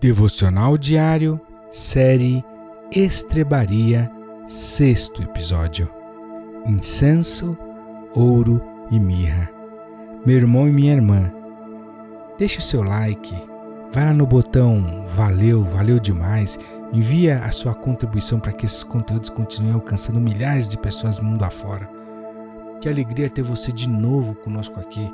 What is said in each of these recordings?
Devocional Diário, série Estrebaria, sexto episódio. Incenso, ouro e mirra. Meu irmão e minha irmã, deixe o seu like, vai lá no botão valeu, valeu demais, envia a sua contribuição para que esses conteúdos continuem alcançando milhares de pessoas mundo afora. Que alegria ter você de novo conosco aqui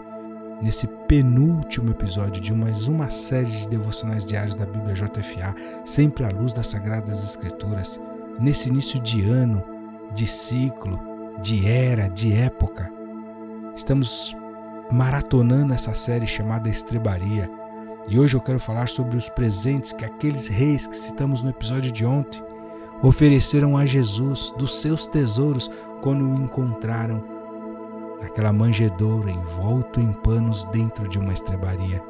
nesse penúltimo episódio de mais uma série de devocionais diários da Bíblia JFA, sempre à luz das Sagradas Escrituras, nesse início de ano, de ciclo, de era, de época. Estamos maratonando essa série chamada Estrebaria e hoje eu quero falar sobre os presentes que aqueles reis que citamos no episódio de ontem ofereceram a Jesus dos seus tesouros quando o encontraram naquela manjedoura envolto em panos dentro de uma estrebaria,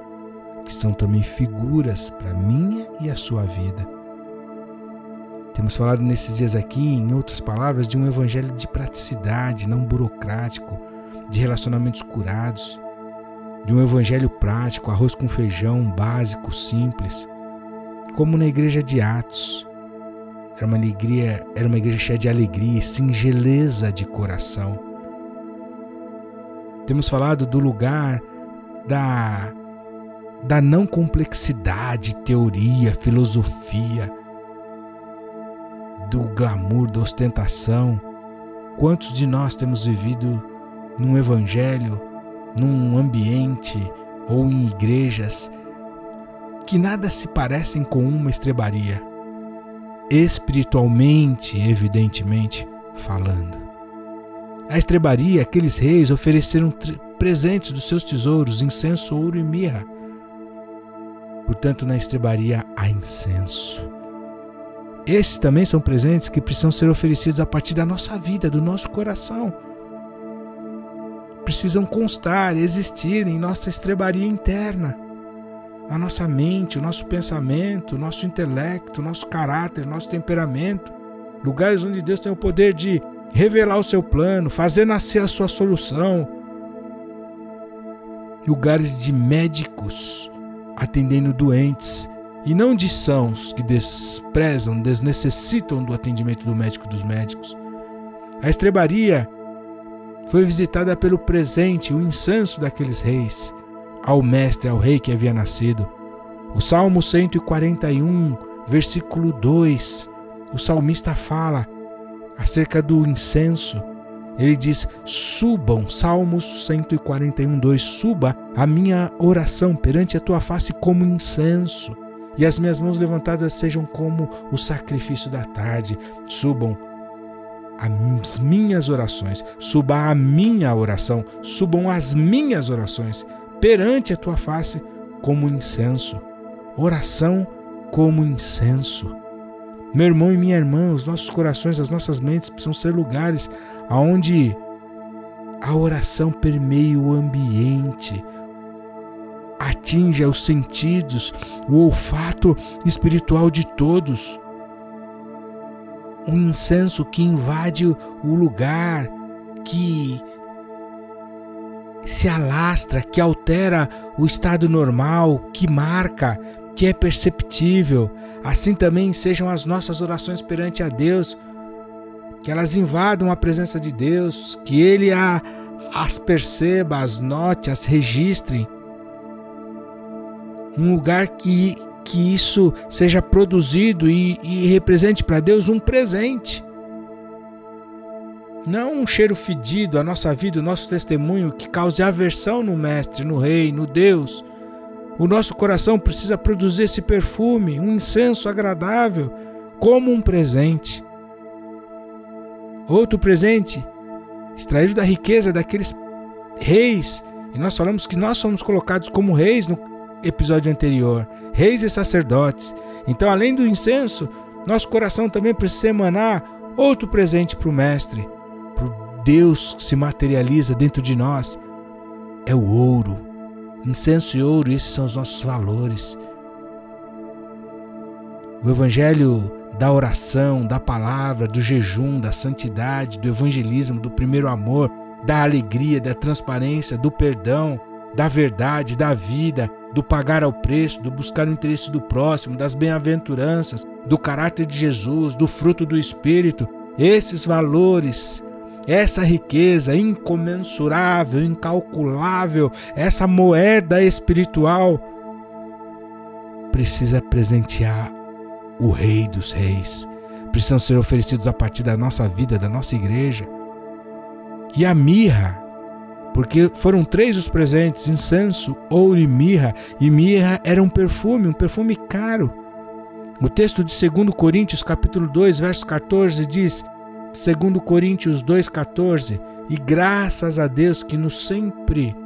que são também figuras para minha e a sua vida. Temos falado nesses dias aqui, em outras palavras, de um evangelho de praticidade, não burocrático, de relacionamentos curados, de um evangelho prático, arroz com feijão, básico, simples, como na igreja de Atos. Era uma alegria, era uma igreja cheia de alegria e singeleza de coração temos falado do lugar da, da não complexidade, teoria, filosofia, do glamour, da ostentação. Quantos de nós temos vivido num evangelho, num ambiente ou em igrejas que nada se parecem com uma estrebaria, espiritualmente, evidentemente falando. A estrebaria, aqueles reis ofereceram presentes dos seus tesouros, incenso, ouro e mirra. Portanto, na estrebaria há incenso. Esses também são presentes que precisam ser oferecidos a partir da nossa vida, do nosso coração. Precisam constar, existir em nossa estrebaria interna. A nossa mente, o nosso pensamento, o nosso intelecto, o nosso caráter, o nosso temperamento. Lugares onde Deus tem o poder de revelar o seu plano, fazer nascer a sua solução. Lugares de médicos atendendo doentes e não de sãos que desprezam, desnecessitam do atendimento do médico dos médicos. A estrebaria foi visitada pelo presente, o incenso daqueles reis, ao mestre, ao rei que havia nascido. O Salmo 141, versículo 2, o salmista fala: acerca do incenso. Ele diz: Subam, Salmos 141, 2: Suba a minha oração perante a tua face como incenso, e as minhas mãos levantadas sejam como o sacrifício da tarde. Subam as minhas orações, suba a minha oração, subam as minhas orações perante a tua face como incenso. Oração como incenso. Meu irmão e minha irmã, os nossos corações, as nossas mentes precisam ser lugares onde a oração permeie o ambiente, atinja os sentidos, o olfato espiritual de todos. Um incenso que invade o lugar, que se alastra, que altera o estado normal, que marca, que é perceptível, Assim também sejam as nossas orações perante a Deus, que elas invadam a presença de Deus, que Ele a, as perceba, as note, as registre. Um lugar que, que isso seja produzido e, e represente para Deus um presente. Não um cheiro fedido, a nossa vida, o nosso testemunho que cause aversão no Mestre, no Rei, no Deus o nosso coração precisa produzir esse perfume, um incenso agradável, como um presente. Outro presente, extraído da riqueza daqueles reis, e nós falamos que nós somos colocados como reis no episódio anterior, reis e sacerdotes. Então, além do incenso, nosso coração também precisa emanar outro presente para o Mestre, para o Deus que se materializa dentro de nós. É o ouro Incenso e ouro, esses são os nossos valores. O Evangelho da oração, da palavra, do jejum, da santidade, do evangelismo, do primeiro amor, da alegria, da transparência, do perdão, da verdade, da vida, do pagar ao preço, do buscar o interesse do próximo, das bem-aventuranças, do caráter de Jesus, do fruto do Espírito, esses valores, essa riqueza incomensurável, incalculável, essa moeda espiritual, precisa presentear o Rei dos Reis. Precisam ser oferecidos a partir da nossa vida, da nossa igreja. E a mirra, porque foram três os presentes: incenso, ouro e mirra. E mirra era um perfume, um perfume caro. O texto de 2 Coríntios, capítulo 2, verso 14 diz: 2 Coríntios 2,14, e graças a Deus que nos sempre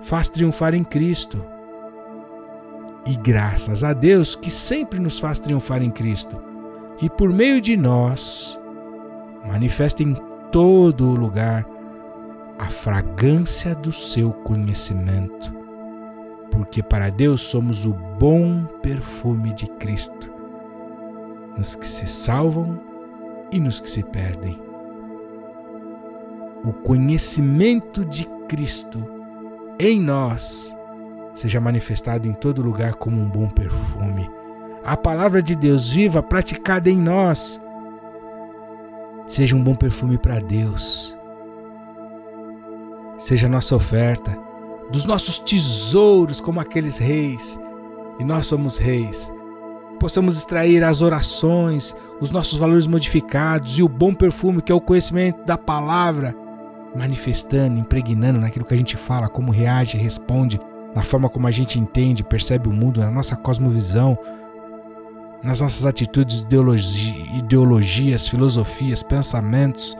faz triunfar em Cristo. E graças a Deus que sempre nos faz triunfar em Cristo. E por meio de nós, manifesta em todo o lugar a fragrância do seu conhecimento. Porque para Deus somos o bom perfume de Cristo, nos que se salvam e nos que se perdem. O conhecimento de Cristo em nós seja manifestado em todo lugar como um bom perfume. A palavra de Deus viva, praticada em nós, seja um bom perfume para Deus. Seja nossa oferta dos nossos tesouros como aqueles reis, e nós somos reis possamos extrair as orações, os nossos valores modificados e o bom perfume que é o conhecimento da palavra, manifestando, impregnando naquilo que a gente fala, como reage, responde, na forma como a gente entende, percebe o mundo, na nossa cosmovisão, nas nossas atitudes, ideologia, ideologias, filosofias, pensamentos,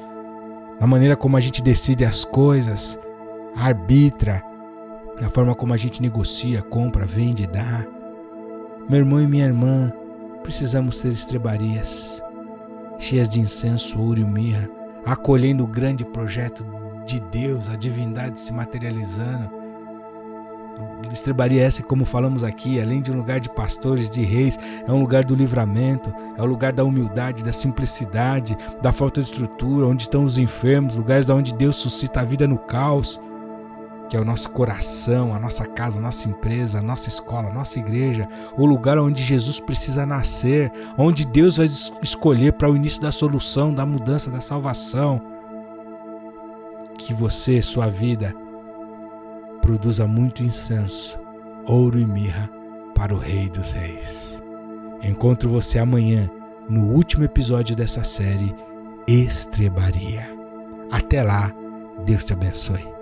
na maneira como a gente decide as coisas, arbitra, na forma como a gente negocia, compra, vende, dá meu irmão e minha irmã, precisamos ser estrebarias, cheias de incenso, ouro e mirra, acolhendo o grande projeto de Deus, a divindade se materializando. Estrebaria essa, como falamos aqui, além de um lugar de pastores, de reis, é um lugar do livramento, é o lugar da humildade, da simplicidade, da falta de estrutura, onde estão os enfermos, lugares onde Deus suscita a vida no caos que é o nosso coração, a nossa casa, a nossa empresa, a nossa escola, a nossa igreja, o lugar onde Jesus precisa nascer, onde Deus vai escolher para o início da solução, da mudança, da salvação. Que você, sua vida, produza muito incenso, ouro e mirra para o Rei dos Reis. Encontro você amanhã no último episódio dessa série Estrebaria. Até lá, Deus te abençoe.